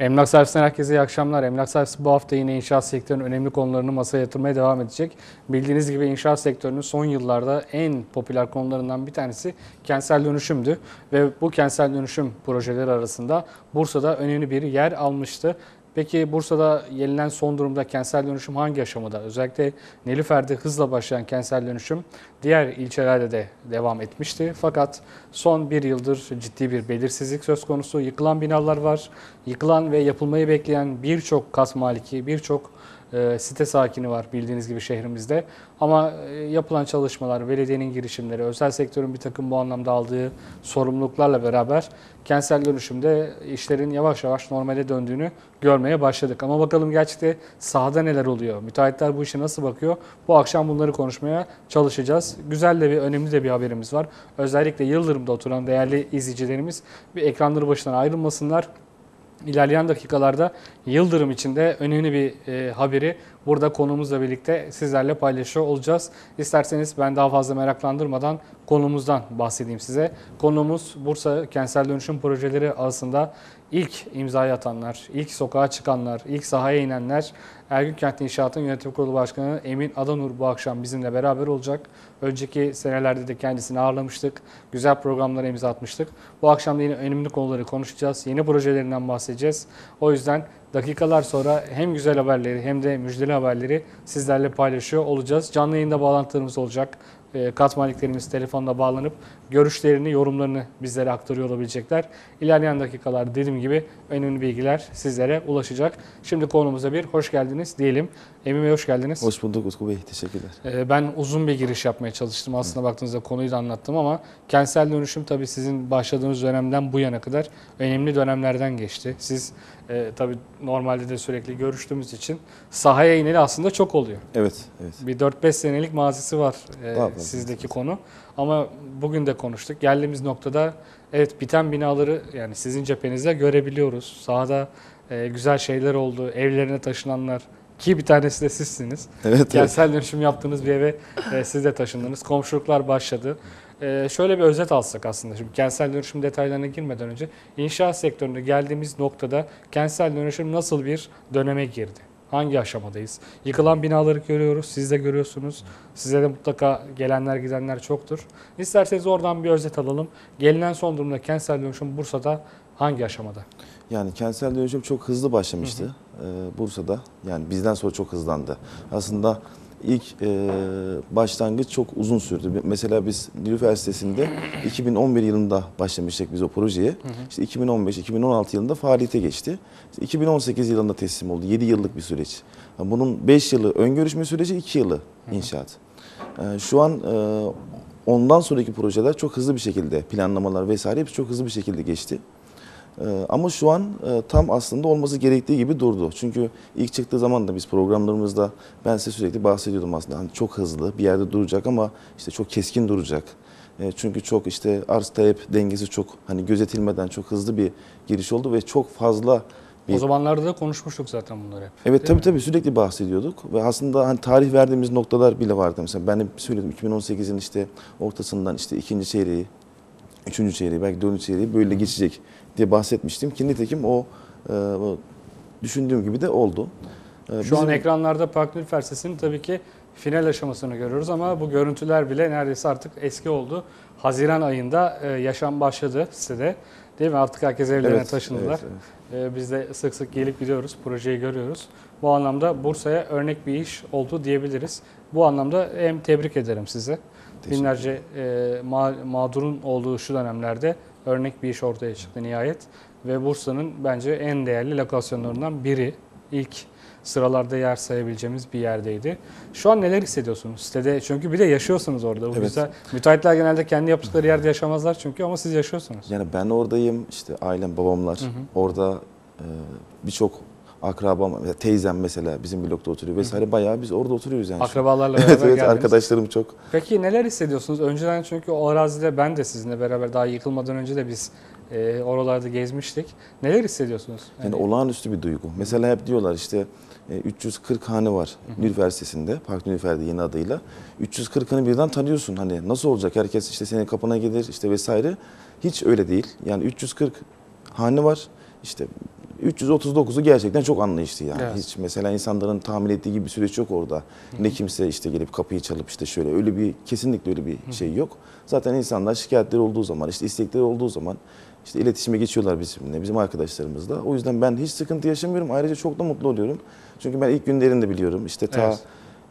Emlak Servisi'nden herkese iyi akşamlar. Emlak Servisi bu hafta yine inşaat sektörünün önemli konularını masaya yatırmaya devam edecek. Bildiğiniz gibi inşaat sektörünün son yıllarda en popüler konularından bir tanesi kentsel dönüşümdü. Ve bu kentsel dönüşüm projeleri arasında Bursa'da önemli bir yer almıştı. Peki Bursa'da gelinen son durumda kentsel dönüşüm hangi aşamada? Özellikle Nilüfer'de hızla başlayan kentsel dönüşüm diğer ilçelerde de devam etmişti. Fakat son bir yıldır ciddi bir belirsizlik söz konusu. Yıkılan binalar var. Yıkılan ve yapılmayı bekleyen birçok kat maliki, birçok e, site sakini var bildiğiniz gibi şehrimizde. Ama e, yapılan çalışmalar, belediyenin girişimleri, özel sektörün bir takım bu anlamda aldığı sorumluluklarla beraber kentsel dönüşümde işlerin yavaş yavaş normale döndüğünü görmeye başladık. Ama bakalım gerçekte sahada neler oluyor? Müteahhitler bu işe nasıl bakıyor? Bu akşam bunları konuşmaya çalışacağız. Güzel de bir, önemli de bir haberimiz var. Özellikle Yıldırım'da oturan değerli izleyicilerimiz bir ekranları başından ayrılmasınlar. İlerleyen dakikalarda Yıldırım için de önemli bir e, haberi burada konumuzla birlikte sizlerle paylaşıyor olacağız. İsterseniz ben daha fazla meraklandırmadan konumuzdan bahsedeyim size. Konumuz Bursa Kentsel Dönüşüm Projeleri arasında ilk imzayı atanlar, ilk sokağa çıkanlar, ilk sahaya inenler Ergün Kent İnşaat'ın yönetim kurulu başkanı Emin Adanur bu akşam bizimle beraber olacak. Önceki senelerde de kendisini ağırlamıştık. Güzel programlara imza atmıştık. Bu akşam da yine önemli konuları konuşacağız. Yeni projelerinden bahsedeceğiz. O yüzden dakikalar sonra hem güzel haberleri hem de müjdeli haberleri sizlerle paylaşıyor olacağız. Canlı yayında bağlantılarımız olacak. E, Kat maliklerimiz telefonla bağlanıp görüşlerini, yorumlarını bizlere aktarıyor olabilecekler. İlerleyen dakikalarda dediğim gibi önemli bilgiler sizlere ulaşacak. Şimdi konumuza bir hoş geldiniz diyelim. Emin Bey hoş geldiniz. Hoş bulduk Utku Bey. Teşekkürler. Ee, Ben uzun bir giriş yapmaya çalıştım. Aslında baktığınızda konuyu da anlattım ama kentsel dönüşüm tabii sizin başladığınız dönemden bu yana kadar önemli dönemlerden geçti. Siz e, tabii normalde de sürekli görüştüğümüz için sahaya ineli aslında çok oluyor. Evet, evet. Bir 4-5 senelik mazisi var e, sizdeki konu. Ama bugün de konuştuk. Geldiğimiz noktada evet biten binaları yani sizin cephenizde görebiliyoruz. Sahada e, güzel şeyler oldu. Evlerine taşınanlar ki bir tanesi de sizsiniz. Evet, evet. Kentsel dönüşüm yaptığınız bir eve e, siz de taşındınız. Komşuluklar başladı. E, şöyle bir özet alsak aslında. Şimdi kentsel dönüşüm detaylarına girmeden önce inşaat sektöründe geldiğimiz noktada kentsel dönüşüm nasıl bir döneme girdi? Hangi aşamadayız? Yıkılan binaları görüyoruz, siz de görüyorsunuz. Size de mutlaka gelenler gidenler çoktur. İsterseniz oradan bir özet alalım. Gelinen son durumda kentsel dönüşüm Bursa'da hangi aşamada? Yani kentsel dönüşüm çok hızlı başlamıştı e, Bursa'da. Yani bizden sonra çok hızlandı. Aslında ilk e, başlangıç çok uzun sürdü. Mesela biz Nilüfer sitesinde 2011 yılında başlamıştık biz o projeye. İşte 2015-2016 yılında faaliyete geçti. İşte 2018 yılında teslim oldu. 7 yıllık bir süreç. Yani Bunun 5 yılı ön görüşme süreci, 2 yılı inşaat. E, Şu an e, ondan sonraki projeler çok hızlı bir şekilde planlamalar vesaire hepsi çok hızlı bir şekilde geçti. Ee, Ama şu an e, tam aslında olması gerektiği gibi durdu. Çünkü ilk çıktığı zaman da biz programlarımızda ben size sürekli bahsediyordum aslında. Hani çok hızlı bir yerde duracak ama işte çok keskin duracak. E, Çünkü çok işte arz talep dengesi çok hani gözetilmeden çok hızlı bir giriş oldu ve çok fazla bir O zamanlarda da konuşmuştuk zaten bunları hep. Evet tabii mi? tabii sürekli bahsediyorduk ve aslında hani tarih verdiğimiz noktalar bile vardı. Mesela ben de söyledim 2018'in işte ortasından işte ikinci çeyreği, üçüncü çeyreği belki dördüncü çeyreği böyle geçecek diye bahsetmiştim ki nitekim o, e, düşündüğüm gibi de oldu. E, Şu an bizim- ekranlarda Park Nilüfer Sesi'nin tabii ki final aşamasını görüyoruz ama bu görüntüler bile neredeyse artık eski oldu. Haziran ayında e, yaşam başladı sitede. Değil mi? Artık herkes evlerine Evet, taşındılar. evet, evet. E, biz de sık sık gelip gidiyoruz, projeyi görüyoruz. Bu anlamda Bursa'ya örnek bir iş oldu diyebiliriz. Bu anlamda hem tebrik ederim. Teşekkür Binlerce ma- mağdurun olduğu şu dönemlerde örnek bir iş ortaya çıktı nihayet. Ve Bursa'nın bence en değerli lokasyonlarından biri. İlk sıralarda yer sayabileceğimiz bir yerdeydi. Şu an neler hissediyorsunuz sitede? Çünkü bir de yaşıyorsunuz orada. Bu Evet. güzel. Müteahhitler genelde kendi yaptıkları yerde yaşamazlar çünkü ama siz yaşıyorsunuz. Yani ben oradayım işte ailem babamlar orada e, birçok akrabam teyzem mesela bizim blokta oturuyor vesaire bayağı biz orada oturuyoruz yani. Akrabalarla beraber evet evet geldiniz. arkadaşlarım çok. Peki neler hissediyorsunuz? Önceden çünkü o arazide ben de sizinle beraber daha yıkılmadan önce de biz e, oralarda gezmiştik. Neler hissediyorsunuz? Yani olağanüstü bir duygu. Mesela hep diyorlar işte e, 340 hane var Nilüfer sitesinde, Park Nilüfer'de yeni adıyla. 340'ını birden tanıyorsun. Hani nasıl olacak? Herkes işte senin kapına gelir işte vesaire. Hiç öyle değil. Yani 340 hane var. İşte 339'u gerçekten çok anlayışlı yani. Evet. Hiç mesela insanların tahmin ettiği gibi bir süreç yok orada. Ne kimse işte gelip kapıyı çalıp işte şöyle öyle bir kesinlikle öyle bir şey yok. Zaten insanlar şikayetleri olduğu zaman işte istekleri olduğu zaman işte iletişime geçiyorlar bizimle, bizim arkadaşlarımızla. O yüzden ben hiç sıkıntı yaşamıyorum. Ayrıca çok da mutlu oluyorum. Çünkü ben ilk günlerini de biliyorum. İşte ta Evet.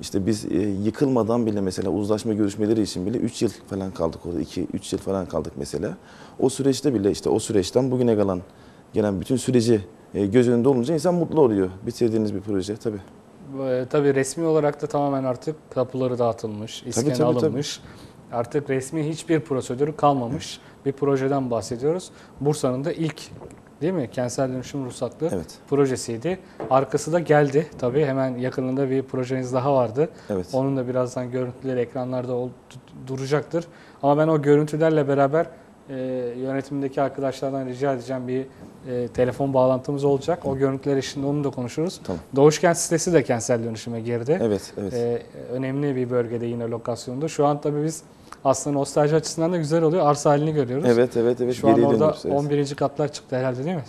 işte biz e, yıkılmadan bile mesela uzlaşma görüşmeleri için bile 3 yıl falan kaldık orada. 2 3 yıl falan kaldık mesela. O süreçte bile işte o süreçten bugüne kalan gelen bütün süreci e, göz önünde olunca insan mutlu oluyor. Bitirdiğiniz bir proje tabii. E, tabii resmi olarak da tamamen artık kapıları dağıtılmış, iskene tabii, tabii. alınmış. Artık resmi hiçbir prosedürü kalmamış bir projeden bahsediyoruz. Bursa'nın da ilk değil mi kentsel dönüşüm ruhsatlı Evet. projesiydi. Arkası da geldi. Tabii hemen yakınında bir projeniz daha vardı. Evet. Onun da birazdan görüntüleri ekranlarda ol- duracaktır. Ama ben o görüntülerle beraber e, yönetimdeki arkadaşlardan rica edeceğim bir e, telefon bağlantımız olacak. O görüntüler işinde onu da konuşuruz. Tamam. Doğuşkent sitesi de kentsel dönüşüme girdi. Evet, evet. E, önemli bir bölgede yine lokasyonda. Şu an tabii biz aslında nostalji açısından da güzel oluyor. Arsa halini görüyoruz. evet, evet, evet. Şu an Geriye orada dönüyoruz, evet. 11. katlar çıktı herhalde değil mi?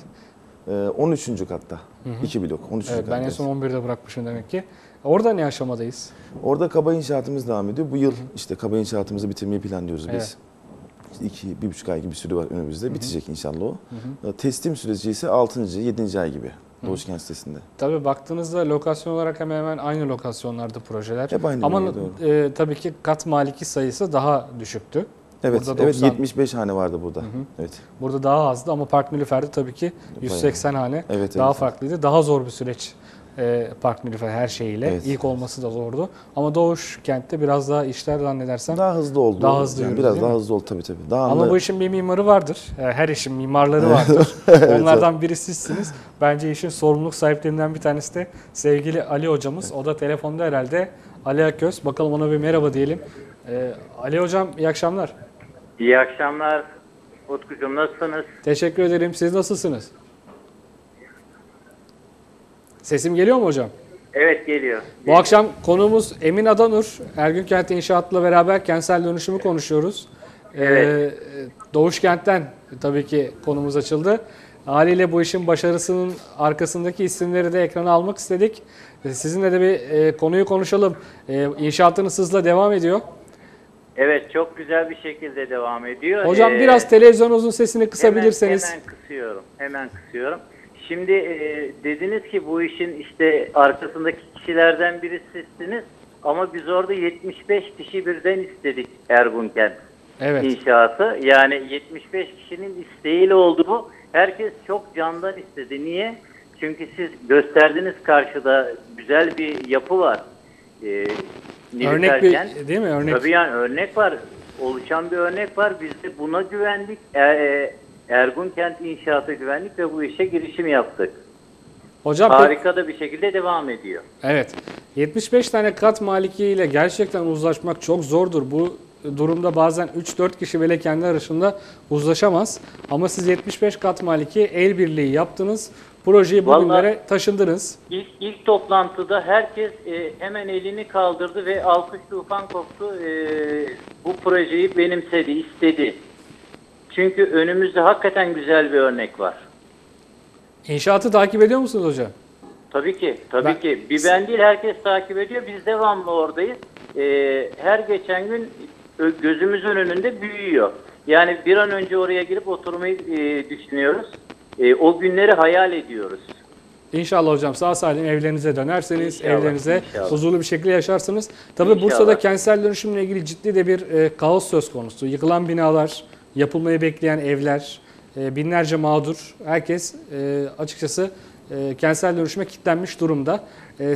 Ee, 13. katta. 2 blok. 13. Evet, ben en son 11'de bırakmışım demek ki. Orada ne aşamadayız? Orada kaba inşaatımız devam ediyor. Bu yıl işte kaba inşaatımızı bitirmeyi planlıyoruz Evet. biz. İşte iki, bir buçuk ay gibi bir süre var önümüzde. Bitecek inşallah o. Ee, Teslim süreci ise 6. 7. ay gibi. Doğuşkent sitesinde. Tabii baktığınızda lokasyon olarak hemen hemen aynı lokasyonlarda projeler. Hep aynı Ama doğru. e, tabii ki kat maliki sayısı daha düşüktü. Evet, Burada evet 90. 75 hane vardı burada. Evet. Burada daha azdı ama Park Nilüfer'de tabii ki 180 hane Evet, daha evet. farklıydı. Daha zor bir süreç e, Park Nilüfer her şeyiyle. Evet. İlk olması da zordu. Ama Doğuş kentte biraz daha işler zannedersem. Daha hızlı oldu. Daha hızlı Yani yürüdü, Biraz daha mi? hızlı oldu tabii tabii. Daha Ama anla- bu işin bir mimarı vardır. E, Her işin mimarları vardır. Onlardan biri sizsiniz. Bence işin sorumluluk sahiplerinden bir tanesi de sevgili Ali hocamız. O da telefonda herhalde. Ali Aköz. Bakalım ona bir merhaba diyelim. E, Ali hocam iyi akşamlar. İyi akşamlar. Utkucuğum nasılsınız? Teşekkür ederim. Siz nasılsınız? Sesim geliyor mu hocam? Evet geliyor. Bu akşam konuğumuz Emin Adanur. Ergün Kent İnşaat'la beraber kentsel dönüşümü konuşuyoruz. Evet. Ee, Doğuş Kent'ten tabii ki konumuz açıldı. Haliyle bu işin başarısının arkasındaki isimleri de ekrana almak istedik. Ee, Sizinle de bir e, konuyu konuşalım. E, inşaatınız hızla devam ediyor. Evet çok güzel bir şekilde devam ediyor. Hocam Ee, biraz televizyonunuzun sesini kısabilirseniz. Hemen, hemen kısıyorum. Hemen kısıyorum. Şimdi e, dediniz ki bu işin işte arkasındaki kişilerden biri sizsiniz. Ama biz orada 75 kişi birden istedik Ergun Kent Evet. inşaatı. Yani 75 kişinin isteğiyle oldu bu. Herkes çok candan istedi. Niye? Çünkü siz gösterdiniz karşıda güzel bir yapı var. Ee, Örnek bir değil mi? Örnek. Tabii yani örnek var. Oluşan bir örnek var. Biz de buna güvendik. E, e, Ergun Kent İnşaat'a güvendik ve bu işe girişim yaptık. Hocam Harika da bir şekilde devam ediyor. Evet. 75 tane kat malikiyle gerçekten uzlaşmak çok zordur. Bu durumda bazen 3-4 kişi bile kendi arasında uzlaşamaz. Ama siz 75 kat maliki el birliği yaptınız. Projeyi Vallahi- bugünlere taşındınız. İlk, ilk toplantıda herkes e, hemen elini kaldırdı ve alkış tufan koptu. E, bu projeyi benimsedi, istedi. Çünkü önümüzde hakikaten güzel bir örnek var. İnşaatı takip ediyor musunuz hocam? Tabii ki, tabii Ben- ki. Bir ben değil herkes takip ediyor. Biz devamlı oradayız. Ee, her geçen gün gözümüzün önünde büyüyor. Yani bir an önce oraya girip oturmayı e, düşünüyoruz. E, o günleri hayal ediyoruz. İnşallah hocam sağ salim evlerinize dönerseniz, İnşallah, evlerinize inşallah. huzurlu bir şekilde yaşarsınız. Tabii İnşallah. Bursa'da kentsel dönüşümle ilgili ciddi de bir e, kaos söz konusu. Yıkılan binalar, yapılmayı bekleyen evler, e, binlerce mağdur. Herkes e, açıkçası e, kentsel dönüşüme kilitlenmiş durumda.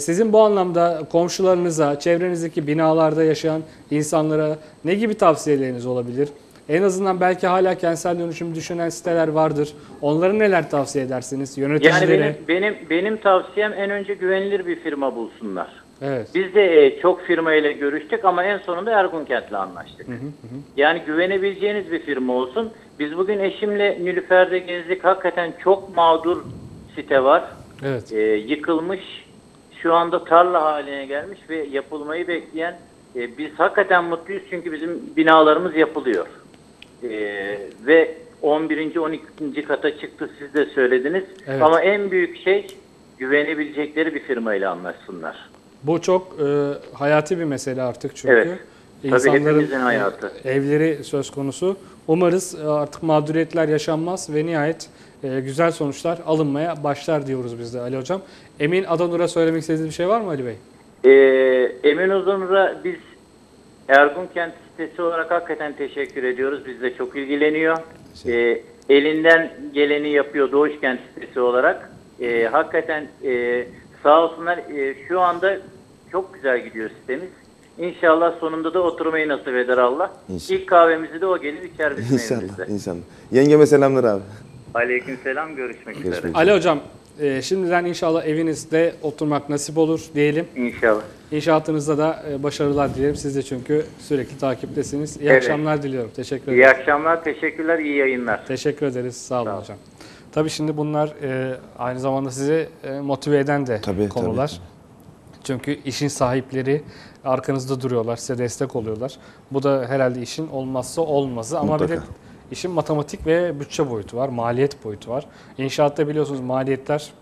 Sizin bu anlamda komşularınıza, çevrenizdeki binalarda yaşayan insanlara ne gibi tavsiyeleriniz olabilir? En azından belki hala kentsel dönüşüm düşünen siteler vardır. Onlara neler tavsiye edersiniz? Yani Yöneticilere. benim benim benim tavsiyem en önce güvenilir bir firma bulsunlar. Evet. Biz de e, çok firma ile görüştük ama en sonunda Ergun Kent'le anlaştık. Yani güvenebileceğiniz bir firma olsun. Biz bugün eşimle Nilüfer'de gezdik. Hakikaten çok mağdur site var. Evet. E, yıkılmış. Şu anda tarla haline gelmiş ve yapılmayı bekleyen e, biz hakikaten mutluyuz çünkü bizim binalarımız yapılıyor. E, ve 11. 12. kata çıktı siz de söylediniz. Evet. Ama en büyük şey güvenebilecekleri bir firmayla anlaşsınlar. Bu çok e, hayati bir mesele artık çünkü. Evet. Tabii hepimizin hayatı. e, evleri söz konusu. Umarız e, artık mağduriyetler yaşanmaz ve nihayet e, güzel sonuçlar alınmaya başlar diyoruz biz de Ali Hocam. Emin Adanur'a söylemek istediğiniz bir şey var mı Ali Bey? Ee, Emin Uzunur'a biz Ergun Kent sitesi olarak hakikaten teşekkür ediyoruz. Bizle çok ilgileniyor. Ee, elinden geleni yapıyor Doğuş Kent sitesi olarak. Ee, hakikaten e, sağ olsunlar e, şu anda çok güzel gidiyor sitemiz. İnşallah sonunda da oturmayı nasip eder Allah. İnşallah. İlk kahvemizi de o gelir içer bizim İnşallah, evimizde. inşallah. Yengeme selamlar abi. Aleykümselam görüşmek üzere. Görüşmek Ali Hocam e, şimdiden inşallah evinizde oturmak nasip olur diyelim. İnşallah. İnşaatınızda da e, başarılar dilerim. Siz de çünkü sürekli takiptesiniz. İyi Evet. akşamlar diliyorum. Teşekkür ederim. İyi akşamlar, teşekkürler, iyi yayınlar. Teşekkür ederiz. Sağ olun Sağ olun. hocam. Tabii şimdi bunlar e, aynı zamanda sizi e, motive eden de Tabii, konular. tabii. Çünkü işin sahipleri arkanızda duruyorlar, size destek oluyorlar. Bu da herhalde işin olmazsa olmazı ama bir de Mutlaka. işin matematik ve bütçe boyutu var, maliyet boyutu var. İnşaatta biliyorsunuz maliyetler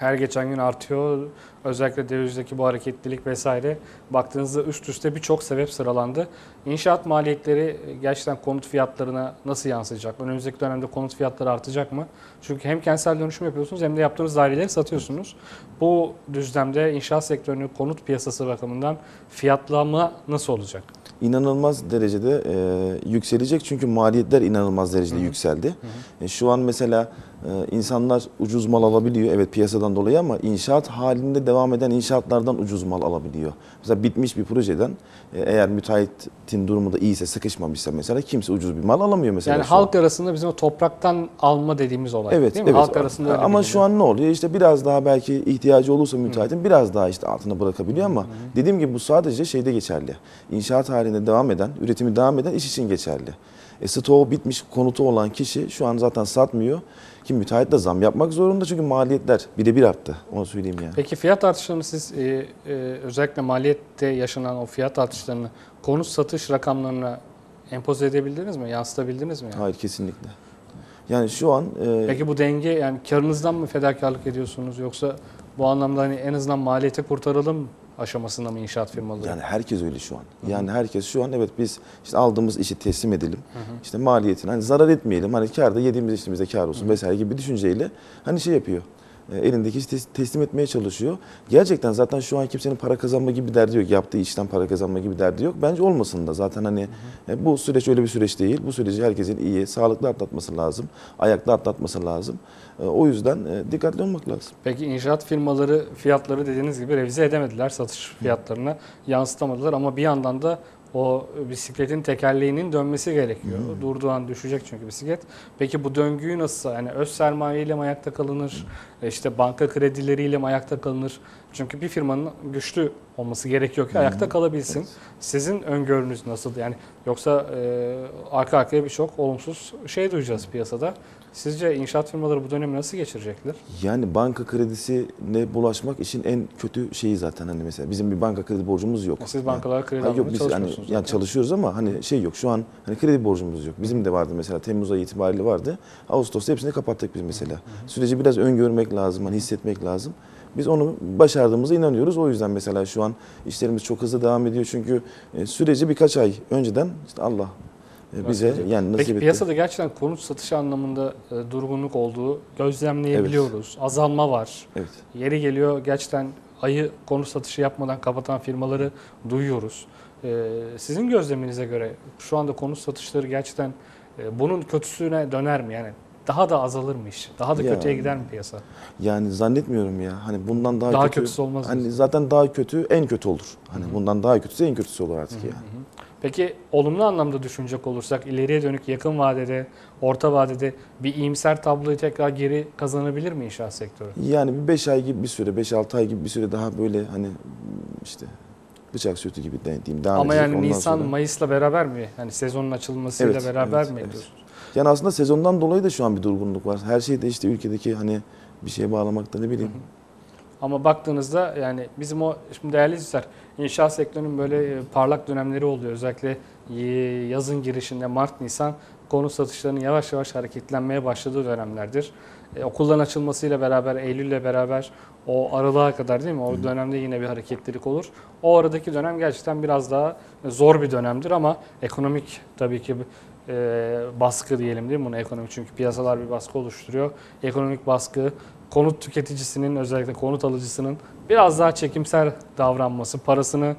her geçen gün artıyor. Özellikle dövizdeki bu hareketlilik vesaire baktığınızda üst üste birçok sebep sıralandı. İnşaat maliyetleri gerçekten konut fiyatlarına nasıl yansıyacak? Önümüzdeki dönemde konut fiyatları artacak mı? Çünkü hem kentsel dönüşüm yapıyorsunuz hem de yaptığınız daireleri satıyorsunuz. Bu düzlemde inşaat sektörünün konut piyasası bakımından fiyatlama nasıl olacak? İnanılmaz derecede e, yükselecek çünkü maliyetler inanılmaz derecede yükseldi. E, şu an mesela e, insanlar ucuz mal alabiliyor evet piyasadan dolayı ama inşaat halinde devam eden inşaatlardan ucuz mal alabiliyor. Mesela bitmiş bir projeden e, eğer müteahhitin durumu da iyiyse sıkışmamışsa mesela kimse ucuz bir mal alamıyor mesela. Yani an. halk arasında bizim o topraktan alma dediğimiz olay Evet, değil mi? evet. Halk arasında öyle Ama şu an ne oluyor? İşte biraz daha belki ihtiyacı olursa müteahhitin biraz daha işte altına bırakabiliyor ama dediğim gibi bu sadece şeyde geçerli. İnşaat halinde devam eden, üretimi devam eden iş için geçerli. E, stoğu bitmiş konutu olan kişi şu an zaten satmıyor. Ki müteahhit de zam yapmak zorunda çünkü maliyetler birebir arttı. Onu söyleyeyim yani. Peki fiyat artışlarını siz e, e, özellikle maliyette yaşanan o fiyat artışlarını konut satış rakamlarına empoze edebildiniz mi? Yansıtabildiniz mi? Yani? Hayır kesinlikle. Yani şu an e, Peki bu denge yani karınızdan mı fedakarlık ediyorsunuz yoksa bu anlamda hani en azından maliyeti kurtaralım aşamasında mı inşaat firmaları? Yani herkes öyle şu an. Yani herkes şu an evet biz işte aldığımız işi teslim edelim. İşte maliyetini hani zarar etmeyelim. Hani kar da yediğimiz işimizde kar olsun vesaire gibi bir düşünceyle hani şey yapıyor. E, elindeki teslim etmeye çalışıyor. Gerçekten zaten şu an kimsenin para kazanma gibi derdi yok. Yaptığı işten para kazanma gibi derdi yok. Bence olmasın da zaten hani e, bu süreç öyle bir süreç değil. Bu süreci herkesin iyi, sağlıklı atlatması lazım. Ayakta atlatması lazım. E, o yüzden dikkatli olmak lazım. Peki inşaat firmaları fiyatları dediğiniz gibi revize edemediler satış fiyatlarına yansıtamadılar ama bir yandan da o bisikletin tekerleğinin dönmesi gerekiyor. Durduğu an düşecek çünkü bisiklet. Peki bu döngüyü nasıl yani öz sermayeyle mi ayakta kalınır? E İşte banka kredileriyle mi ayakta kalınır? Çünkü bir firmanın güçlü olması gerekiyor ki ayakta kalabilsin. Sizin öngörünüz nasıl? Yani yoksa e, arka arkaya birçok olumsuz şey duyacağız piyasada. Sizce inşaat firmaları bu dönemi nasıl geçirecekler? Yani banka kredisine bulaşmak işin en kötü şeyi zaten hani mesela bizim bir banka kredi borcumuz yok. Siz bankalara kredi Ha, yok biz hani yani zaten. çalışıyoruz ama hani şey yok şu an hani kredi borcumuz yok. Bizim de vardı mesela Temmuz ayı itibariyle vardı. Ağustos'ta hepsini kapattık biz mesela. Süreci biraz öngörmek lazım, hani hissetmek lazım. Biz onu başardığımıza inanıyoruz. O yüzden mesela şu an işlerimiz çok hızlı devam ediyor. Çünkü e, süreci birkaç ay önceden işte Allah e, bize Nasip yani nasip Peki etti. piyasada gerçekten konut satışı anlamında e, durgunluk olduğu gözlemleyebiliyoruz. Azalma var. Evet. Yeri geliyor gerçekten ayı konut satışı yapmadan kapatan firmaları duyuyoruz. E, sizin gözleminize göre şu anda konut satışları gerçekten e, bunun kötüsüne döner mi? Yani daha da azalır mı iş? Daha da Ya. kötüye gider mi piyasa? Yani zannetmiyorum ya. Hani bundan daha, Daha kötü. kötüsü olmaz Hani diyorsun. zaten daha kötü en kötü olur. Hani bundan daha kötüsü en kötüsü olur artık yani. Peki olumlu anlamda düşünecek olursak ileriye dönük yakın vadede, orta vadede bir iyimser tabloyu tekrar geri kazanabilir mi inşaat sektörü? Yani bir 5 ay gibi bir süre, 5-6 ay gibi bir süre daha böyle hani işte bıçak sütü gibi diyeyim devam Ama edecek. yani Ondan Nisan, sonra- Mayıs'la beraber mi? Hani sezonun açılmasıyla Evet, beraber evet, mi evet. Yani aslında sezondan dolayı da şu an bir durgunluk var. Her şey de işte ülkedeki hani bir şeye bağlamakta ne bileyim. Ama baktığınızda yani bizim o şimdi değerli izleyiciler inşaat sektörünün böyle e, parlak dönemleri oluyor. Özellikle e, yazın girişinde Mart Nisan konut satışlarının yavaş yavaş hareketlenmeye başladığı dönemlerdir. E, okulların açılmasıyla beraber, Eylül'le beraber o aralığa kadar değil mi? O dönemde yine bir hareketlilik olur. O aradaki dönem gerçekten biraz daha zor bir dönemdir ama ekonomik tabii ki e, baskı diyelim değil mi bunu ekonomik çünkü piyasalar bir baskı oluşturuyor. Ekonomik baskı, konut tüketicisinin özellikle konut alıcısının biraz daha çekimser davranması, parasını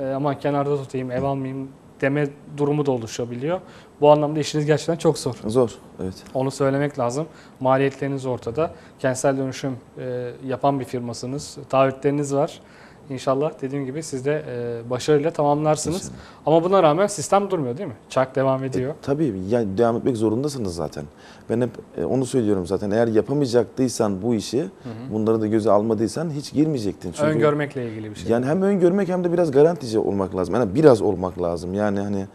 e, aman kenarda tutayım, ev almayayım deme durumu da oluşabiliyor. Bu anlamda işiniz gerçekten çok zor. Zor. Evet. Onu söylemek lazım. Maliyetleriniz ortada. Kentsel dönüşüm e, yapan bir firmasınız. Taahhütleriniz var. İnşallah dediğim gibi siz de e, başarıyla tamamlarsınız. İnşallah. Ama buna rağmen sistem durmuyor değil mi? Çark devam ediyor. Tabii yani devam etmek zorundasınız zaten. Ben hep e, onu söylüyorum zaten. Eğer yapamayacaktıysan bu işi, bunları da göze almadıysan hiç girmeyecektin. Çünkü Öngörmekle ilgili bir şey. yani hem öngörmek hem de biraz garantici olmak lazım. Yani biraz olmak lazım. Yani hani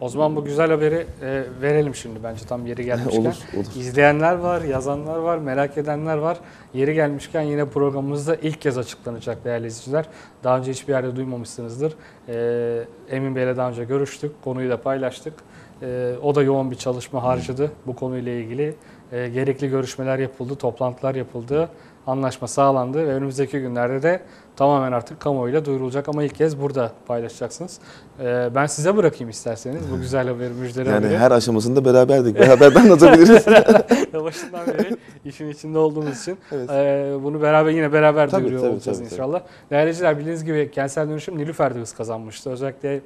O zaman bu güzel haberi e, verelim şimdi bence tam yeri gelmişken. olur, olur. İzleyenler var, yazanlar var, merak edenler var. Yeri gelmişken yine programımızda ilk kez açıklanacak değerli izleyiciler. Daha önce hiçbir yerde duymamışsınızdır. Ee, Emin Bey'le daha önce görüştük, konuyu da paylaştık. Ee, o da yoğun bir çalışma harcadı bu konuyla ilgili. Ee, gerekli görüşmeler yapıldı, toplantılar yapıldı, anlaşma sağlandı ve önümüzdeki günlerde de tamamen artık kamuoyuyla duyurulacak ama ilk kez burada paylaşacaksınız. Ee, ben size bırakayım isterseniz bu güzel haberi, müjdeli yani haberi. her aşamasında beraberdik. Beraber anlatabiliriz. Başından beri işin içinde olduğumuz için Evet. e, bunu beraber yine beraber Tabii, duyuruyor tabii, olacağız tabii, inşallah. Değerli izleyiciler bildiğiniz gibi kentsel dönüşüm Nilüfer'de hız kazanmıştı. Özellikle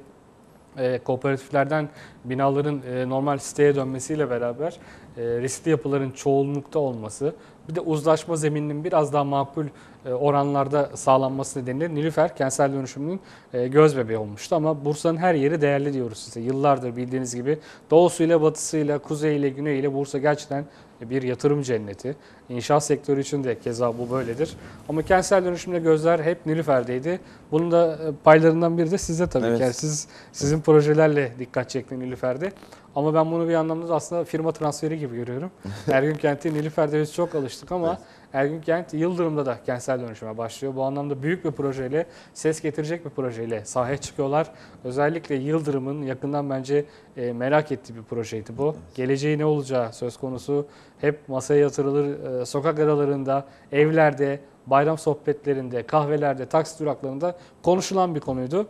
e, kooperatiflerden binaların e, normal siteye dönmesiyle beraber e, riskli yapıların çoğunlukta olması, bir de uzlaşma zemininin biraz daha makul e, oranlarda sağlanması nedeniyle Nilüfer kentsel dönüşümünün e, göz bebeği olmuştu. Ama Bursa'nın her yeri değerli diyoruz size. Yıllardır bildiğiniz gibi doğusuyla, batısıyla, kuzeyiyle, güneyiyle Bursa gerçekten bir yatırım cenneti. İnşaat sektörü için de keza bu böyledir. Ama kentsel dönüşümde gözler hep Nilüfer'deydi. Bunun da e, paylarından biri de sizde tabii Evet. ki. Yani siz sizin projelerle dikkat çekti Nilüfer'de. Ama ben bunu bir anlamda da aslında firma transferi gibi görüyorum. Ergün Kent'i Nilüfer'de biz çok alıştık ama Evet. Ergün Kent Yıldırım'da da kentsel dönüşüme başlıyor. Bu anlamda büyük bir projeyle, ses getirecek bir projeyle sahaya çıkıyorlar. Özellikle Yıldırım'ın yakından bence e, merak ettiği bir projeydi bu. Geleceği ne olacağı söz konusu. Hep masaya yatırılır, e, sokak aralarında, evlerde, bayram sohbetlerinde, kahvelerde, taksi duraklarında konuşulan bir konuydu.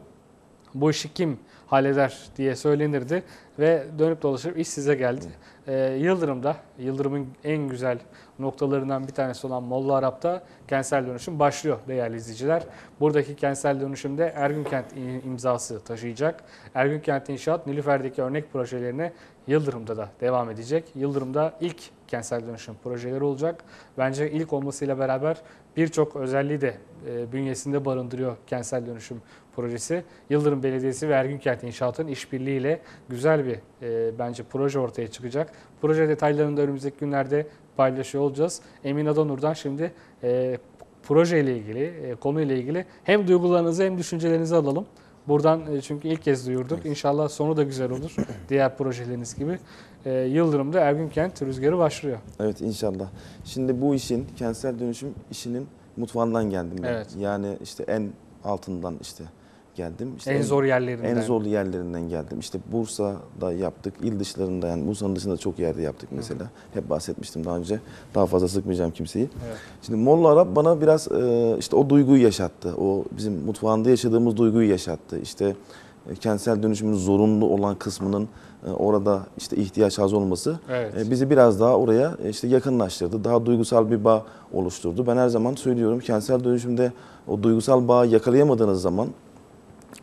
Bu işi kim halleder diye söylenirdi ve dönüp dolaşıp iş size geldi. Ee, Yıldırım'da, Yıldırım'ın en güzel noktalarından bir tanesi olan Molla Arap'ta kentsel dönüşüm başlıyor değerli izleyiciler. Buradaki kentsel dönüşümde Ergün Kent i- imzası taşıyacak. Ergün Kent İnşaat Nilüfer'deki örnek projelerine Yıldırım'da da devam edecek. Yıldırım'da ilk kentsel dönüşüm projeleri olacak. Bence ilk olmasıyla beraber birçok özelliği de e, bünyesinde barındırıyor kentsel dönüşüm projesi. Yıldırım Belediyesi ve Ergün Kent İnşaat'ın işbirliğiyle güzel bir e, bence proje ortaya çıkacak. Proje detaylarını da önümüzdeki günlerde paylaşıyor olacağız. Emin Adanur'dan şimdi e, projeyle ilgili, e, konuyla ilgili hem duygularınızı hem düşüncelerinizi alalım. Buradan e, çünkü ilk kez duyurduk. İnşallah sonu da güzel olur. Diğer projeleriniz gibi. E, Yıldırım'da Ergün Kent rüzgarı başlıyor. Evet inşallah. Şimdi bu işin kentsel dönüşüm işinin mutfağından geldim ben. Evet. Yani işte en altından işte geldim. İşte en zor yerlerinden. En zorlu yerlerinden geldim. İşte Bursa'da yaptık, il dışlarında yani Bursa'nın dışında çok yerde yaptık mesela. Hep bahsetmiştim daha önce. Daha fazla sıkmayacağım kimseyi. Evet. Şimdi Molla Arap bana biraz e, işte o duyguyu yaşattı. O bizim mutfağında yaşadığımız duyguyu yaşattı. İşte e, kentsel dönüşümün zorunlu olan kısmının e, orada işte ihtiyaç az olması Evet. bizi biraz daha oraya işte yakınlaştırdı. Daha duygusal bir bağ oluşturdu. Ben her zaman söylüyorum kentsel dönüşümde o duygusal bağı yakalayamadığınız zaman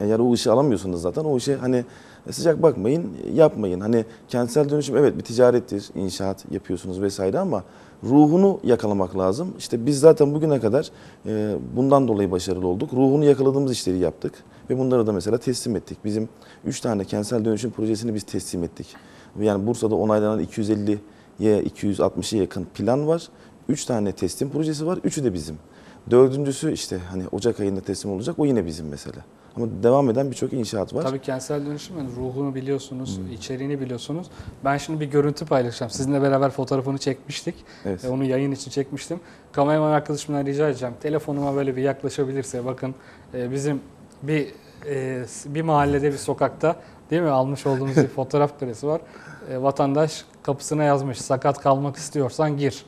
eğer o işi alamıyorsanız zaten o işe hani sıcak bakmayın, yapmayın. Hani kentsel dönüşüm evet bir ticarettir, inşaat yapıyorsunuz vesaire ama ruhunu yakalamak lazım. İşte biz zaten bugüne kadar e, bundan dolayı başarılı olduk. Ruhunu yakaladığımız işleri yaptık ve bunları da mesela teslim ettik. Bizim 3 tane kentsel dönüşüm projesini biz teslim ettik. Yani Bursa'da onaylanan 250'ye 260'a yakın plan var. 3 tane teslim projesi var. Üçü de bizim. Dördüncüsü işte hani Ocak ayında teslim olacak. O yine bizim mesela. Ama devam eden birçok inşaat var. Tabii kentsel dönüşümün ruhunu biliyorsunuz, içeriğini biliyorsunuz. Ben şimdi bir görüntü paylaşacağım. Sizinle beraber fotoğrafını çekmiştik. Evet. E, Onu yayın için çekmiştim. Kameraman arkadaşımdan rica edeceğim. Telefonuma böyle bir yaklaşabilirse bakın e, bizim bir e, bir mahallede bir sokakta değil mi almış olduğumuz bir fotoğraf karesi var. e, vatandaş kapısına yazmış sakat kalmak istiyorsan gir.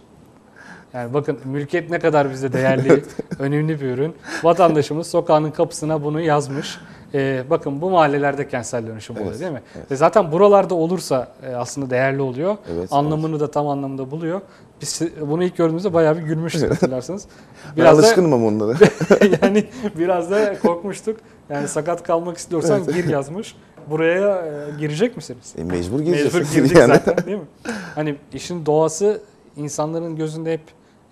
Yani bakın mülkiyet ne kadar bize değerli, önemli bir ürün. Vatandaşımız sokağının kapısına bunu yazmış. E, bakın bu mahallelerde kentsel dönüşüm oluyor Evet, değil mi? evet. Ve zaten buralarda olursa e, aslında değerli oluyor. Evet, Anlamını da tam anlamda buluyor. Biz bunu ilk gördüğümüzde bayağı bir gülmüştük hatırlarsınız. Ben Biraz da alışkınım ama onlara. yani biraz da korkmuştuk. Yani sakat kalmak istiyorsan gir yazmış. Buraya e, girecek misiniz? E, mecbur gireceğiz. Mecbur girdik Yani. zaten değil mi? Hani işin doğası insanların gözünde hep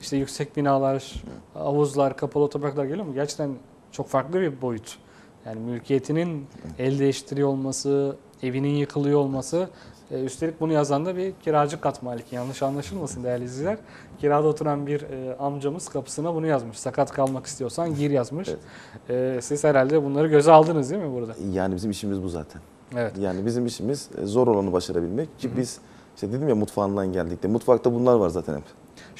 işte yüksek binalar, havuzlar, kapalı otoparklar geliyor mu? Gerçekten çok farklı bir boyut. Yani mülkiyetinin el değiştiriyor olması, evinin yıkılıyor olması. e, üstelik bunu yazan da bir kiracı kat maliki. Yanlış anlaşılmasın değerli izleyiciler. Kirada oturan bir e, amcamız kapısına bunu yazmış. Sakat kalmak istiyorsan gir yazmış. E, siz herhalde bunları göze aldınız değil mi burada? Yani bizim işimiz bu zaten. Evet. Yani bizim işimiz e, zor olanı başarabilmek ki biz işte dedim ya mutfağından geldik de mutfakta bunlar var zaten hep.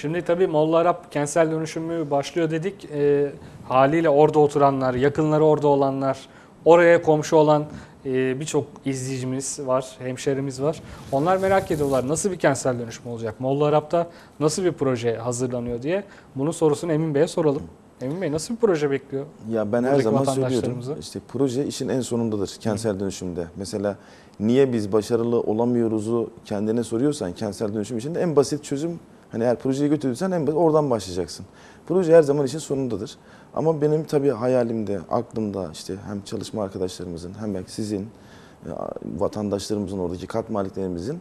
Şimdi tabii Molla Arap kentsel dönüşümü başlıyor dedik. E, haliyle orada oturanlar, yakınları orada olanlar, oraya komşu olan e, birçok izleyicimiz var, hemşerimiz var. Onlar merak ediyorlar nasıl bir kentsel dönüşüm olacak? Molla Arap'ta nasıl bir proje hazırlanıyor diye. Bunun sorusunu Emin Bey'e soralım. Emin Bey nasıl bir proje bekliyor? Ya ben her zaman söylüyorum işte proje işin en sonundadır kentsel dönüşümde. Mesela niye biz başarılı olamıyoruzu kendine soruyorsan kentsel dönüşüm için de en basit çözüm hani eğer projeyi götürürsen en basit oradan başlayacaksın. Proje her zaman işin sonundadır. Ama benim tabii hayalimde, aklımda işte hem çalışma arkadaşlarımızın hem belki sizin e, vatandaşlarımızın oradaki kat maliklerimizin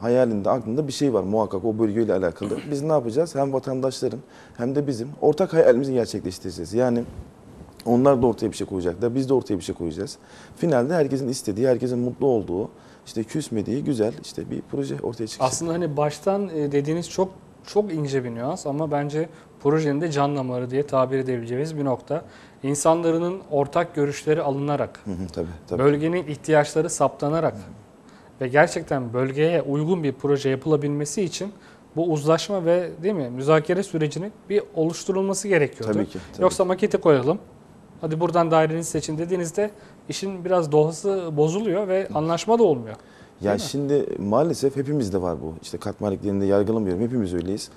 hayalinde, aklında bir şey var muhakkak o bölgeyle alakalı. Biz ne yapacağız? Hem vatandaşların hem de bizim ortak hayalimizi gerçekleştireceğiz. Yani onlar da ortaya bir şey koyacaklar. Biz de ortaya bir şey koyacağız. Finalde herkesin istediği, herkesin mutlu olduğu, işte küsmediği güzel işte bir proje ortaya çıkacak. Aslında hani baştan e, dediğiniz çok çok ince bir nüans ama bence projenin de can damarı diye tabir edebileceğimiz bir nokta. İnsanların ortak görüşleri alınarak, Hı hı, tabii, tabii. bölgenin ihtiyaçları saptanarak ve gerçekten bölgeye uygun bir proje yapılabilmesi için bu uzlaşma ve değil mi müzakere sürecinin bir oluşturulması gerekiyordu. Tabii ki, tabii. Yoksa maketi koyalım. Hadi buradan dairenizi seçin dediğinizde işin biraz doğası bozuluyor ve anlaşma da olmuyor. Ya Değil mi? şimdi maalesef hepimizde var bu. İşte kat maliklerinde yargılamıyorum. Hepimiz öyleyiz.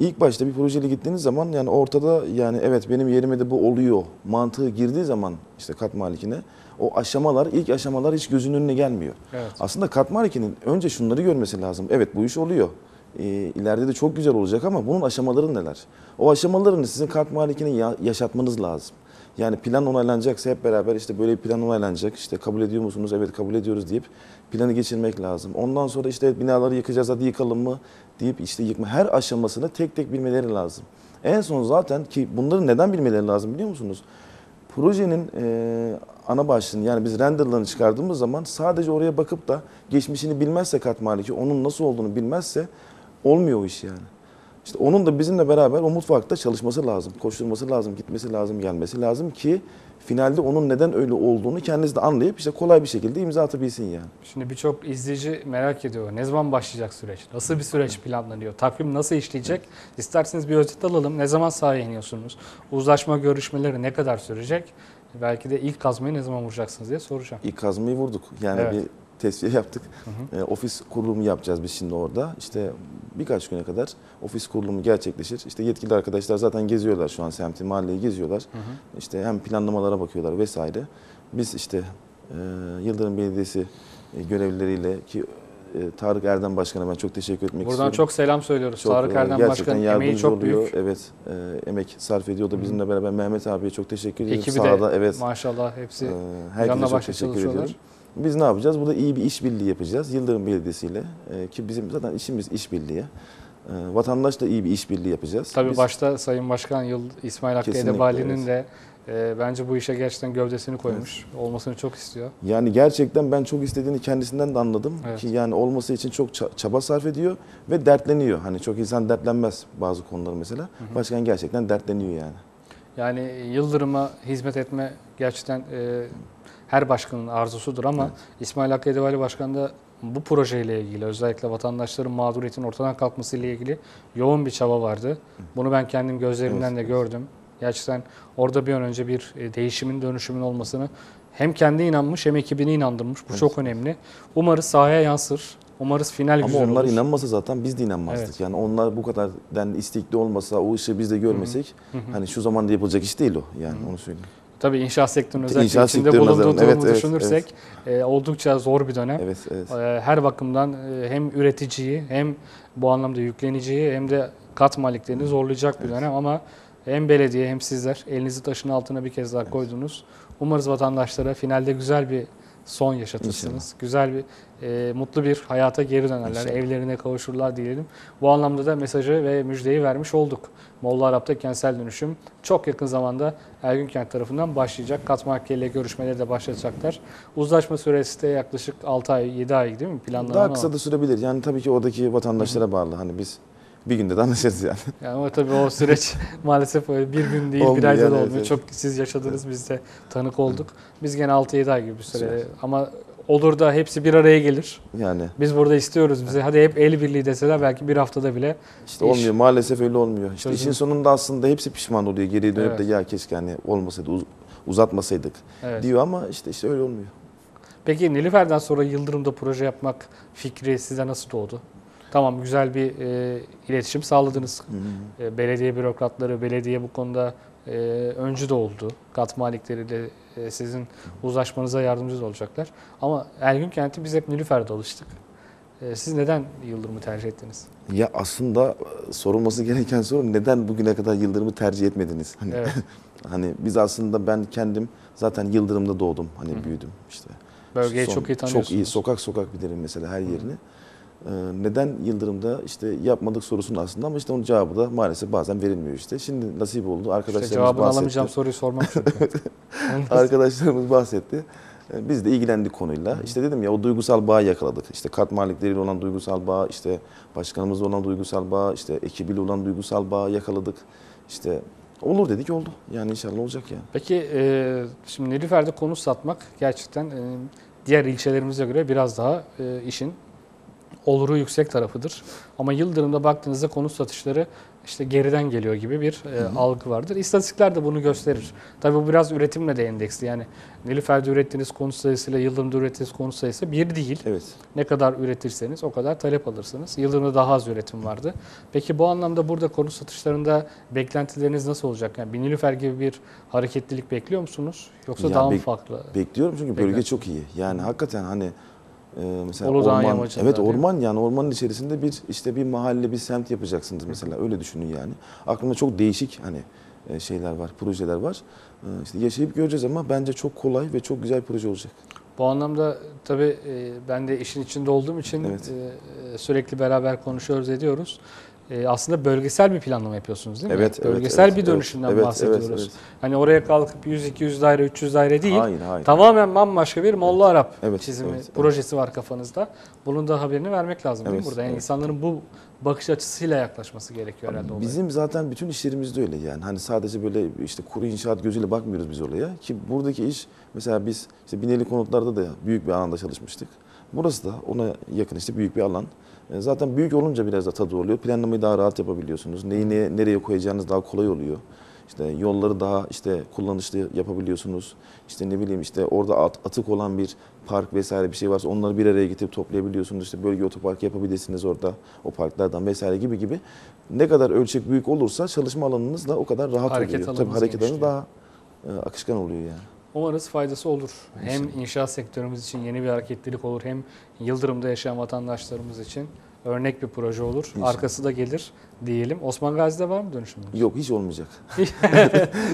İlk başta bir projeyle gittiğiniz zaman yani ortada yani evet benim yerime de bu oluyor mantığı girdiği zaman işte kat malikine o aşamalar ilk aşamalar hiç gözünün önüne gelmiyor. Evet. Aslında kat malikinin önce şunları görmesi lazım. Evet bu iş oluyor. Ee, ileride de çok güzel olacak ama bunun aşamaları neler? O aşamalarını sizin kat malikine ya- yaşatmanız lazım. Yani plan onaylanacaksa hep beraber işte böyle bir plan onaylanacak. İşte kabul ediyor musunuz? Evet kabul ediyoruz deyip planı geçirmek lazım. Ondan sonra işte binaları yıkacağız hadi yıkalım mı deyip işte yıkma. Her aşamasını tek tek bilmeleri lazım. En son zaten ki bunları neden bilmeleri lazım biliyor musunuz? Projenin e, ana başlığını yani biz renderlarını çıkardığımız zaman sadece oraya bakıp da geçmişini bilmezse kat maliki onun nasıl olduğunu bilmezse olmuyor o iş yani. İşte onun da bizimle beraber o mutfakta çalışması lazım, koşturması lazım, gitmesi lazım, gelmesi lazım ki finalde onun neden öyle olduğunu kendisi de anlayıp işte kolay bir şekilde imza atabilsin yani. Şimdi birçok izleyici merak ediyor. Ne zaman başlayacak süreç? Nasıl bir süreç planlanıyor? Takvim nasıl işleyecek? İsterseniz bir özet alalım. Ne zaman sahaya iniyorsunuz? Uzlaşma görüşmeleri ne kadar sürecek? Belki de ilk kazmayı ne zaman vuracaksınız diye soracağım. İlk kazmayı vurduk. Yani Evet. bir tesviye yaptık. E, ofis kurulumu yapacağız biz şimdi orada. İşte birkaç güne kadar ofis kurulumu gerçekleşir. İşte yetkili arkadaşlar zaten geziyorlar şu an semti, mahalleyi geziyorlar. İşte hem planlamalara bakıyorlar vesaire. Biz işte e, Yıldırım Belediyesi e, görevlileriyle ki e, Tarık Erdem Başkan'a ben çok teşekkür etmek Buradan istiyorum. çok selam söylüyoruz. Çok, Tarık Erdem gerçekten Başkan emeği çok oluyor. büyük. Evet, e, emek sarf ediyor da bizimle beraber Mehmet abiye çok teşekkür ediyorum. Ekibi Sahada de evet. maşallah hepsi Ee, başla teşekkür çalışıyorlar. ediyorum. Biz ne yapacağız? Burada iyi bir işbirliği yapacağız. Yıldırım Belediyesi ile Ee, ki bizim zaten işimiz işbirliği. Ee, vatandaşla iyi bir işbirliği yapacağız. Tabii Biz- başta Sayın Başkan Yıl İsmail Hakkı Edebali'nin de e, bence bu işe gerçekten gövdesini koymuş. Olmasını çok istiyor. Yani gerçekten ben çok istediğini kendisinden de anladım Evet. ki yani olması için çok ça- çaba sarf ediyor ve dertleniyor. Hani çok insan dertlenmez bazı konular mesela. Başkan gerçekten dertleniyor yani. Yani Yıldırım'a hizmet etme gerçekten e, her başkanın arzusudur ama İsmail Hakkı Edebali Başkan da bu projeyle ilgili özellikle vatandaşların mağduriyetin ortadan kalkması ile ilgili yoğun bir çaba vardı. Bunu ben kendim gözlerimden de gördüm. Gerçekten orada bir an önce bir e, değişimin, dönüşümün olmasını hem kendi inanmış hem ekibini inandırmış. Bu çok önemli. Umarız sahaya yansır. Umarız final Ama güzel onlar olur. inanmasa zaten biz de inanmazdık. Evet. Yani onlar bu kadar yani istekli olmasa, o ışığı biz de görmesek hani şu zamanda yapılacak iş değil o. Yani onu söyleyeyim. Tabii inşaat sektörünün özellikle İnşaat içinde bulunduğu durumu Evet, evet, düşünürsek e, oldukça zor bir dönem. Evet, evet. E, her bakımdan e, hem üreticiyi hem bu anlamda yükleniciyi hem de kat maliklerini zorlayacak bir dönem ama hem belediye hem sizler elinizi taşın altına bir kez daha koydunuz. Umarız vatandaşlara finalde güzel bir son yaşatırsınız. Güzel bir, e, mutlu bir hayata geri dönerler. İnşallah. Evlerine kavuşurlar diyelim. Bu anlamda da mesajı ve müjdeyi vermiş olduk. Molla Arap'ta kentsel dönüşüm çok yakın zamanda Ergün Kent tarafından başlayacak. Katmarke ile görüşmeleri de başlatacaklar. Uzlaşma süresi de yaklaşık 6 ay, 7 ay değil mi? Planlanan Daha kısa da sürebilir. Yani tabii ki oradaki vatandaşlara bağlı. Hani biz bir günde de anlaşırız yani. Yani ama tabii o süreç maalesef öyle bir gün değil, bir Olmuyor ayda da yani, olmuyor. evet, evet. Çok siz yaşadınız, biz de tanık olduk. Biz gene 6-7 ay gibi bir süre. Sürer. Ama olur da hepsi bir araya gelir. Yani Biz burada istiyoruz bize. Hadi hep el birliği deseler belki bir haftada bile işte İş- olmuyor. Maalesef öyle olmuyor. İşte Çözüm- işin sonunda aslında hepsi pişman oluyor. Geriye dönüp Evet. de ya keşke hani olmasaydı, uz- uzatmasaydık evet. diyor ama işte işte öyle olmuyor. Peki Nilüfer'den sonra Yıldırım'da proje yapmak fikri size nasıl doğdu? Tamam güzel bir e, iletişim sağladınız. E, belediye bürokratları, belediye bu konuda e, öncü de oldu. Kat malikleriyle e, sizin uzlaşmanıza yardımcı olacaklar. Ama Ergün Kent'i biz hep Nilüfer'de alıştık. E, siz neden Yıldırım'ı tercih ettiniz? Ya aslında e, sorulması gereken soru neden bugüne kadar Yıldırım'ı tercih etmediniz? Hani Evet. hani biz aslında ben kendim zaten Yıldırım'da doğdum. Hani büyüdüm işte. Bölgeyi Son- çok iyi tanıyorsunuz. Çok iyi. Sokak sokak bilirim mesela her yerini. Ee, neden Yıldırım'da işte yapmadık sorusunu aslında ama işte onun cevabı da maalesef bazen verilmiyor işte. Şimdi nasip oldu. İşte Arkadaşlarımız cevabını bahsetti. alamayacağım soruyu sormak çünkü. Arkadaşlarımız bahsetti. Ee, Biz de ilgilendik konuyla. İşte dedim ya o duygusal bağı yakaladık. İşte kat malikleriyle olan duygusal bağ, işte başkanımızla olan duygusal bağ, işte ekibiyle olan duygusal bağı yakaladık. İşte olur dedik oldu. Yani inşallah olacak yani. Peki e, şimdi Nilüfer'de konut satmak gerçekten e, diğer ilçelerimize göre biraz daha e, işin oluru yüksek tarafıdır. Ama Yıldırım'da baktığınızda konut satışları işte geriden geliyor gibi bir e, algı vardır. İstatistikler de bunu gösterir. Tabii bu biraz üretimle de endeksli. Yani Nilüfer'de ürettiğiniz konut sayısıyla Yıldırım'da ürettiğiniz konut sayısı bir değil. Evet. Ne kadar üretirseniz o kadar talep alırsınız. Yıldırım'da daha az üretim vardı. Peki bu anlamda burada konut satışlarında beklentileriniz nasıl olacak? Yani bir Nilüfer gibi bir hareketlilik bekliyor musunuz? Yoksa Ya daha mı farklı? Bekliyorum çünkü bölge çok iyi. Yani hakikaten hani e, mesela Uludağ orman, yamacında evet orman yani ormanın içerisinde bir işte bir mahalle, bir semt yapacaksınız mesela öyle düşünün yani. Aklımda çok değişik hani e, şeyler var, projeler var. E, işte yaşayıp göreceğiz ama bence çok kolay ve çok güzel proje olacak. Bu anlamda tabii e, ben de işin içinde olduğum için Evet. e, sürekli beraber konuşuyoruz ediyoruz. E, aslında bölgesel bir planlama yapıyorsunuz değil mi? Evet, evet, Bölgesel evet, bir evet, dönüşümden evet, bahsediyoruz. evet, evet. Hani oraya kalkıp 100, 200 daire, 300 daire değil. Hayır, hayır. Tamamen bambaşka bir Molla Arap Evet, çizimi, evet, evet. projesi var kafanızda. Bunun da haberini vermek lazım değil mi Evet, burada? Yani evet. insanların bu bakış açısıyla yaklaşması gerekiyor herhalde olaya. Bizim zaten bütün işlerimizde öyle yani. Hani sadece böyle işte kuru inşaat gözüyle bakmıyoruz biz olaya. Ki buradaki iş mesela biz işte Bineli konutlarda da büyük bir alanda çalışmıştık. Burası da ona yakın işte büyük bir alan. E, Zaten büyük olunca biraz da tadı oluyor. Planlamayı daha rahat yapabiliyorsunuz. Neyi ne- nereye koyacağınız daha kolay oluyor. İşte yolları daha işte kullanışlı yapabiliyorsunuz. İşte ne bileyim işte orada at- atık olan bir park vesaire bir şey varsa onları bir araya getirip toplayabiliyorsunuz. İşte bölge otopark yapabilirsiniz orada o parklardan vesaire gibi gibi. Ne kadar ölçek büyük olursa çalışma alanınız da o kadar rahat Hareket oluyor. Tabii alanınız hareket alanı genişliyor. daha e, akışkan oluyor yani. Umarız faydası olur. Hem inşaat sektörümüz için yeni bir hareketlilik olur hem Yıldırım'da yaşayan vatandaşlarımız için örnek bir proje olur. İnşallah. Arkası da gelir diyelim. Osman Gazi'de var mı dönüşüm? Yok hiç olmayacak.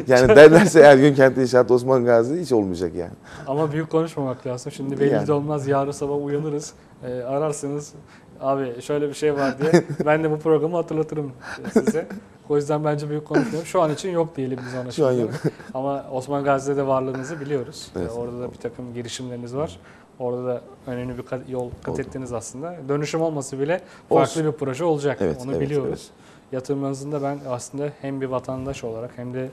yani derlerse Ergün Kent İnşaat Osman Gazi hiç olmayacak yani. Ama büyük konuşmamak lazım. Şimdi belli Yani. de olmaz. Yarın sabah uyanırız. e, ararsınız. Abi şöyle bir şey var diye. ben de bu programı hatırlatırım size. O yüzden bence büyük konuşmuyorum. Şu an için yok diyelim biz ona. Şu an yok. Ama Osman Gazi'de de varlığınızı biliyoruz. Evet. E, Orada da bir takım girişimleriniz var. Orada da önemli bir kat- yol kat Oldu. ettiniz aslında. Dönüşüm olması bile farklı Olsun. bir proje olacak. Evet, Onu evet, biliyoruz. evet. Yatırımlarınızın da ben aslında hem bir vatandaş olarak hem de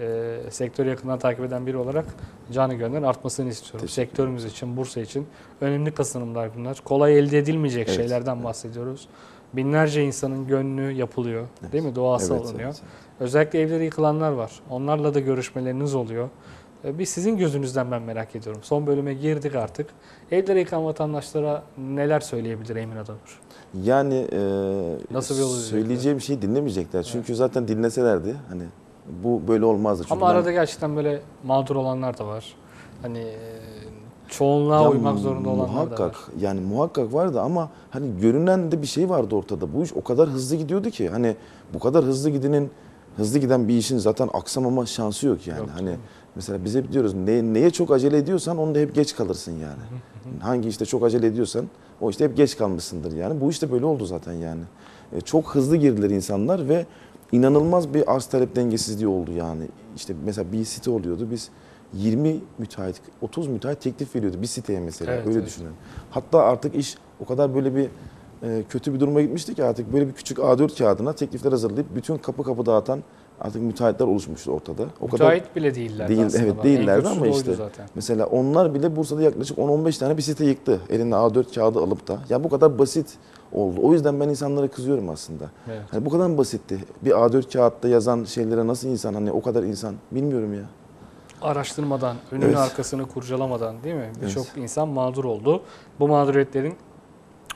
e, sektörü yakından takip eden biri olarak canı gönülden artmasını istiyorum. Sektörümüz için, Bursa için önemli kazanımlar bunlar. Kolay elde edilmeyecek Evet, şeylerden evet. bahsediyoruz. Binlerce insanın gönlü yapılıyor. Değil mi? Duası Evet, alınıyor. evet. Özellikle evleri yıkılanlar var. Onlarla da görüşmeleriniz oluyor. E, Bir sizin gözünüzden ben merak ediyorum. Son bölüme girdik artık. Evlere yıkan vatandaşlara neler söyleyebilir Emin Adamur? Yani e, Nasıl bir söyleyeceğim şeyi dinlemeyecekler. Çünkü zaten dinleselerdi hani bu böyle olmazdı. Çünkü Ama ben- arada gerçekten böyle mağdur olanlar da var. Hani e, çoğunluğa Ya uymak zorunda olanlar muhakkak, da var. Yani muhakkak vardı ama hani görünen de bir şey vardı ortada. Bu iş o kadar hızlı gidiyordu ki hani bu kadar hızlı gidenin hızlı giden bir işin zaten aksamama şansı yok yani. Yok, hani mesela biz hep diyoruz ne, neye çok acele ediyorsan onda hep geç kalırsın yani. Hangi işte çok acele ediyorsan o işte hep geç kalmışsındır yani. Bu işte böyle oldu zaten yani. E, çok hızlı girdiler insanlar ve inanılmaz bir arz talep dengesizliği oldu yani. İşte mesela bir site oluyordu biz 20 müteahhit, 30 müteahhit teklif veriyordu bir siteye mesela. Evet, Öyle evet. düşünün. Hatta artık iş o kadar böyle bir e, kötü bir duruma gitmişti ki artık böyle bir küçük A4 kağıdına teklifler hazırlayıp bütün kapı kapı dağıtan artık müteahhitler oluşmuştu ortada. O Müteahhit bile değillerdi Değil- aslında. evet, değillerdi ama işte Zaten. Mesela onlar bile Bursa'da yaklaşık 10-15 tane bir site yıktı. Eline A4 kağıdı alıp da. Ya bu kadar basit oldu. O yüzden ben insanlara kızıyorum aslında. Evet. Hani bu kadar basitti? Bir A4 kağıtta yazan şeylere nasıl insan hani o kadar insan bilmiyorum ya. Araştırmadan, önünü Evet. arkasını kurcalamadan değil mi? Birçok insan mağdur oldu. Bu mağduriyetlerin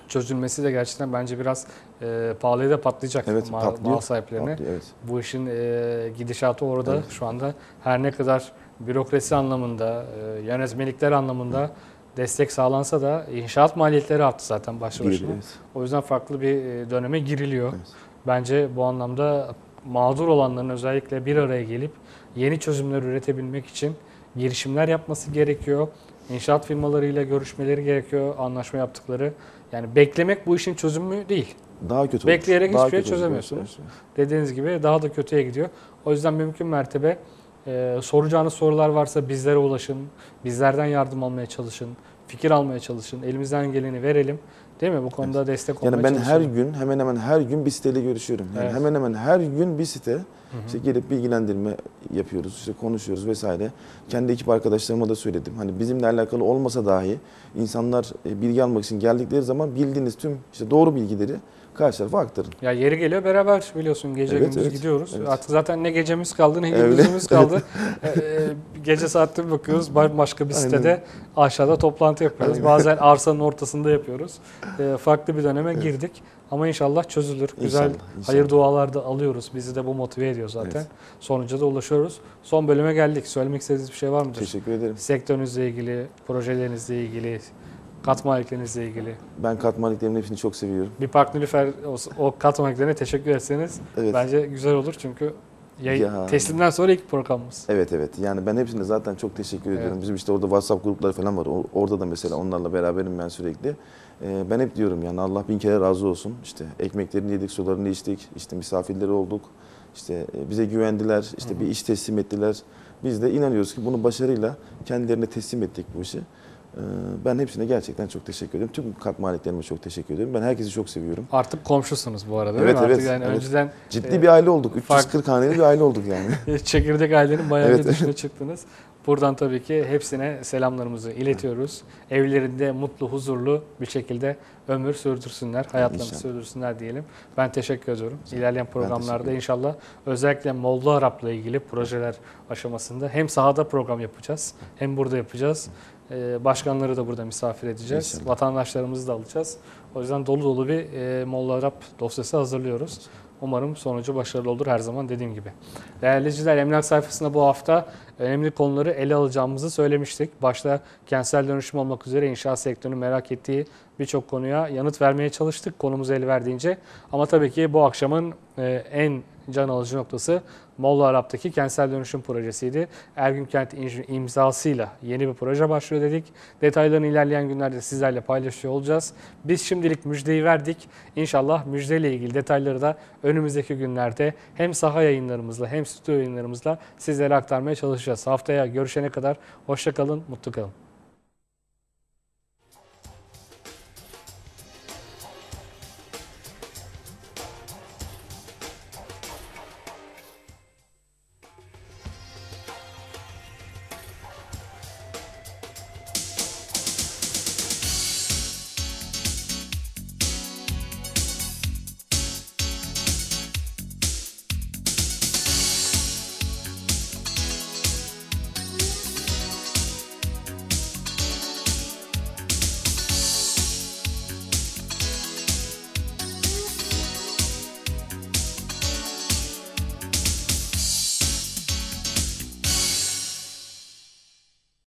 çözülmesi de gerçekten bence biraz e, pahalıya da patlayacak Evet mal, patlıyor. mal sahiplerine. Patlıyor, evet. Bu işin e, gidişatı orada Evet. şu anda her ne kadar bürokrasi anlamında, e, yönetmelikler anlamında destek sağlansa da inşaat maliyetleri arttı zaten başlı başına. evet. O yüzden farklı bir e, döneme giriliyor. Evet. Bence bu anlamda mağdur olanların özellikle bir araya gelip yeni çözümler üretebilmek için girişimler yapması gerekiyor. İnşaat firmalarıyla görüşmeleri gerekiyor, anlaşma yaptıkları. Yani beklemek bu işin çözümü değil. Daha kötü Bekleyerek olur. Daha hiçbir şey çözemiyorsunuz. Dediğiniz gibi daha da kötüye gidiyor. O yüzden mümkün mertebe e, soracağınız sorular varsa bizlere ulaşın. Bizlerden yardım almaya çalışın. Fikir almaya çalışın. Elimizden geleni verelim. Değil mi? Bu konuda destek olmaya Yani ben her çalışalım. gün hemen hemen her gün bir siteyle görüşüyorum. Yani Evet. hemen hemen her gün bir site işte gelip bilgilendirme yapıyoruz, işte konuşuyoruz vesaire. Kendi ekip arkadaşlarıma da söyledim. Hani bizimle alakalı olmasa dahi insanlar e, bilgi almak için geldikleri zaman bildiğiniz tüm işte doğru bilgileri karşı tarafa aktarın. Ya yeri geliyor beraber biliyorsun gece Evet, gündüz evet, gidiyoruz. evet. Artık zaten ne gecemiz kaldı ne gündüzümüz kaldı. Ee, gece saatleri bakıyoruz başka bir Aynen. sitede aşağıda toplantı yapıyoruz. Aynen. Bazen arsanın ortasında yapıyoruz. Ee, farklı bir döneme girdik. Ama inşallah çözülür. Güzel İnşallah, inşallah. hayır dualar da alıyoruz. Bizi de bu motive ediyor zaten. Evet. Sonuca da ulaşıyoruz. Son bölüme geldik. Söylemek istediğiniz bir şey var mıdır? Teşekkür ederim. Sektörünüzle ilgili, projelerinizle ilgili, kat maliklerinizle ilgili. Ben katmanlıkların hepsini çok seviyorum. Bir Park Nilüfer o, o kat maliklerine teşekkür etseniz Evet. Bence güzel olur çünkü yayın, Ya. teslimden sonra ilk programımız. Evet evet. Yani ben hepsine zaten çok teşekkür ediyorum. Evet. Bizim işte orada WhatsApp grupları falan var. O- Orada da mesela onlarla beraberim ben sürekli. Ee, ben hep diyorum yani Allah bin kere razı olsun. İşte ekmeklerini yedik, sularını içtik, işte misafirleri olduk. İşte e, bize güvendiler, işte bir iş teslim ettiler. Biz de inanıyoruz ki bunu başarıyla kendilerine teslim ettik bu işi. Ee, Ben hepsine gerçekten çok teşekkür ediyorum. Tüm kat maliklerime çok teşekkür ediyorum. Ben herkesi çok seviyorum. Artık komşusunuz bu arada Evet, mi? Artık evet, yani evet. önceden Ciddi Ee, bir aile olduk. fark- 340 haneli bir aile olduk yani. çekirdek ailenin bayağı Evet. bir dışına çıktınız. Buradan tabii ki hepsine selamlarımızı iletiyoruz. Evlerinde mutlu, huzurlu bir şekilde ömür sürdürsünler, hayatlarını İnşallah. sürdürsünler diyelim. Ben teşekkür ediyorum. İlerleyen programlarda inşallah özellikle Molla Arap'la ilgili projeler aşamasında hem sahada program yapacağız hem burada yapacağız. Ee, Başkanları da burada misafir edeceğiz. İnşallah. Vatandaşlarımızı da alacağız. O yüzden dolu dolu bir e, Molla Arap dosyası hazırlıyoruz. Umarım sonucu başarılı olur her zaman dediğim gibi. Değerli izleyiciler emlak sayfasında bu hafta önemli konuları ele alacağımızı söylemiştik. Başta kentsel dönüşüm olmak üzere inşaat sektörünün merak ettiği birçok konuya yanıt vermeye çalıştık konumuz el verdiğince. Ama tabii ki bu akşamın e, en can alıcı noktası Molla Arap'taki kentsel dönüşüm projesiydi. Ergün Kent imzasıyla yeni bir proje başlıyor dedik. Detaylarını ilerleyen günlerde sizlerle paylaşıyor olacağız. Biz şimdilik müjdeyi verdik. İnşallah müjdeyle ilgili detayları da önümüzdeki günlerde hem saha yayınlarımızla hem stüdyo yayınlarımızla sizlere aktarmaya çalışacağız. Haftaya görüşene kadar hoşça kalın, mutlu kalın.